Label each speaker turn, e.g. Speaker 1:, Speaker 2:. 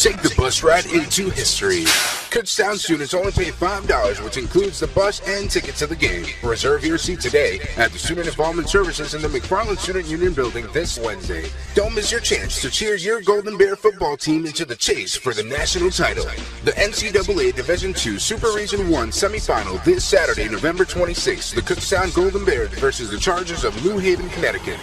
Speaker 1: Take the bus ride into history. Kutztown students only pay $5, which includes the bus and ticket to the game. Reserve your seat today at the Student Involvement Services in the McFarland Student Union Building this Wednesday. Don't miss your chance to cheer your Golden Bear football team into the chase for the national title. The NCAA Division II Super Region 1 semifinal this Saturday, November 26th. The Kutztown Golden Bears versus the Chargers of New Haven, Connecticut.